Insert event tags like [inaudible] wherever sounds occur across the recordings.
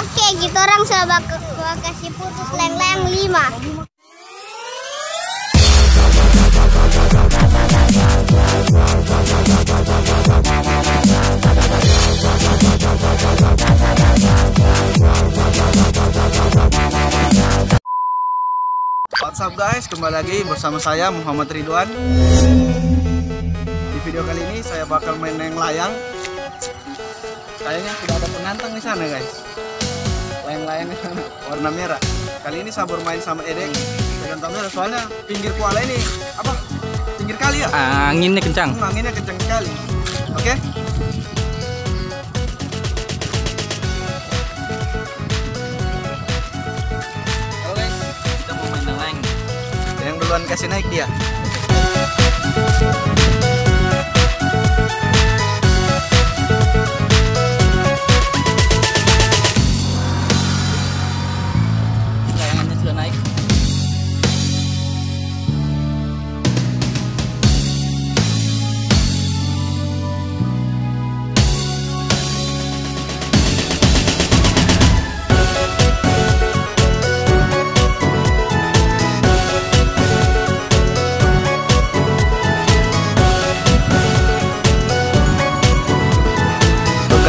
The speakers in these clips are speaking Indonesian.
Oke, kita orang sudah bak bak kasih putus leng-leng 5. What's up guys, kembali lagi bersama saya Muhammad Ridwan. Di video kali ini saya bakal main yang layang. Kayaknya tidak ada penantang di sana guys Layang-layang [laughs] warna merah Kali ini saya bermain sama Edek Dengan kamera soalnya pinggir kuala ini Apa? Pinggir kali ya? Anginnya kencang. Hmm, Anginnya kencang sekali Oke? Halo guys, kita mau main layang. Yang duluan kasih naik dia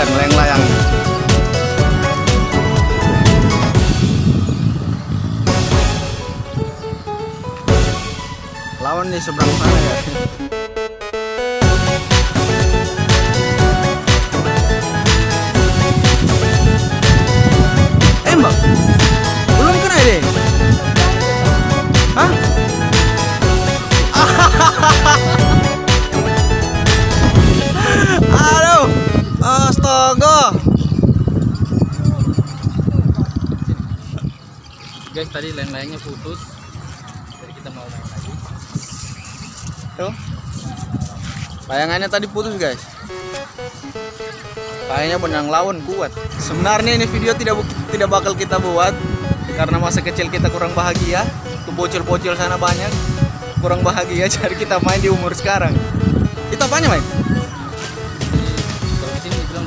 Bukan layang-layang Lawan di seberang sana ya tadi layang-layangnya putus. Jadi kita mau main lagi. Tuh. Bayangannya tadi putus guys. Kayaknya benang lawan kuat. Sebenarnya ini video tidak tidak bakal kita buat karena masa kecil kita kurang bahagia. Tuh bocil-bocil sana banyak. Kurang bahagia [laughs] jadi kita main di umur sekarang. Itu apanya main? Kalau di sini dibilang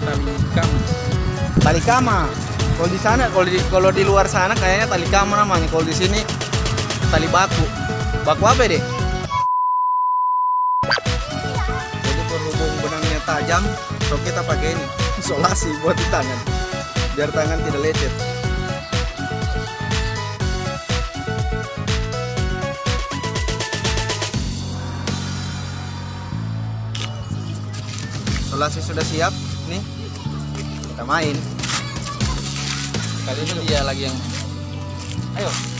tali kam. Kalau di sana, kalau di kalau di luar sana kayaknya tali kama namanya. Kalau di sini tali baku. Baku apa deh? Jadi berhubung benangnya tajam, so kita pakai ini isolasi buat di tangan, biar tangan tidak lecet. Isolasi sudah siap, nih kita main. Kali ini dia lagi yang Ayo.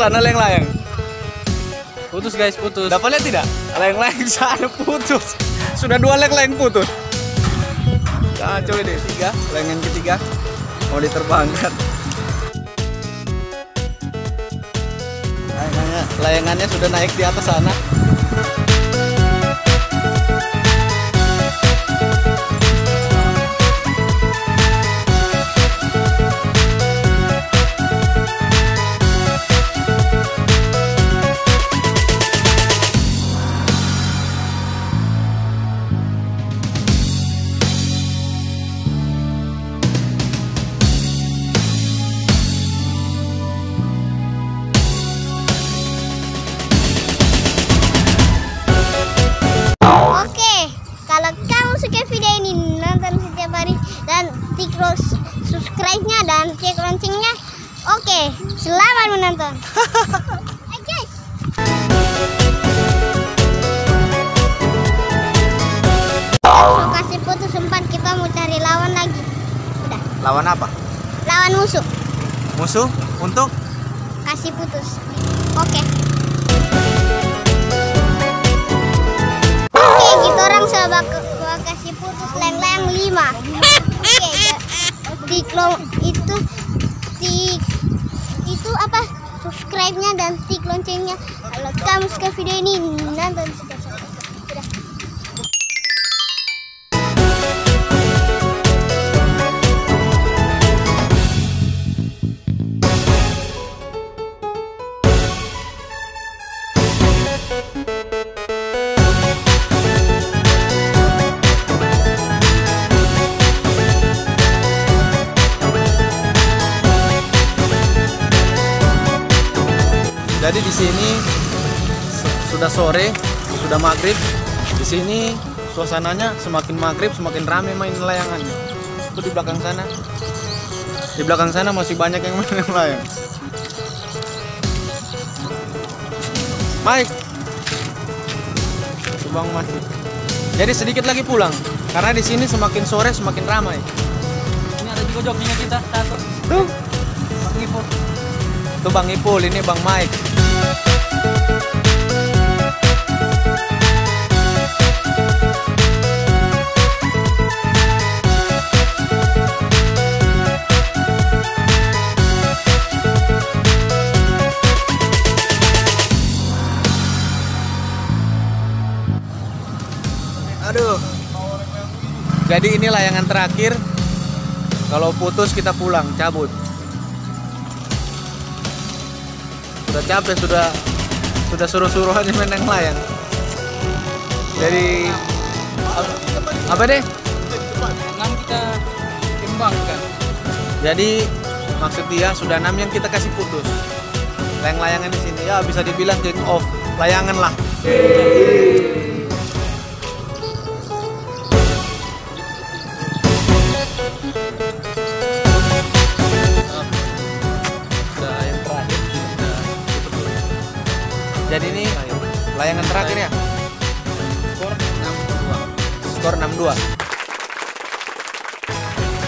Sana layang-layang. Putus guys, putus. Dapat lihat tidak? Layang-layang [laughs] sana putus. Sudah dua layang-layang putus. Kacau deh, tiga. Layangan ketiga mau diterbangkan. Layangannya, layangannya sudah naik di atas sana. Cross subscribe-nya dan cek loncengnya. Oke, selamat menonton. [laughs] kasih putus sempat kita mau cari lawan lagi. Udah. Lawan apa? Lawan musuh. Musuh untuk kasih putus. Oke. Oke, kita orang coba kasih putus leng-leng 5. [laughs] Oke tiklong itu tik itu apa? Subscribe-nya dan tik loncengnya. Kalau kamu suka video ini nonton Jadi di sini su- sudah sore, sudah maghrib. Di sini suasananya semakin maghrib semakin ramai main layangan. Itu di belakang sana. Di belakang sana masih banyak yang [laughs] main layang. Mike. Subang masih. Jadi sedikit lagi pulang. Karena di sini semakin sore semakin ramai. Ini ada juga jokinya kita satu. Tuh. Bang Tuh Bang Ipul, ini Bang Mike. Aduh. Jadi ini layangan terakhir. Kalau putus kita pulang, cabut. Sudah capek, sudah sudah suruh-suruh [laughs] aja main yang layang. Jadi apa deh? Enam kita kembangkan. Jadi maksud dia sudah enam yang kita kasih putus. Layang-layangan di sini ya bisa dibilang king of layangan lah. Layangan terakhir ya. Skor 6-2. Skor 6-2.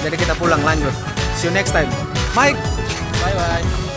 Jadi kita pulang lanjut. See you next time. Mike. Bye bye.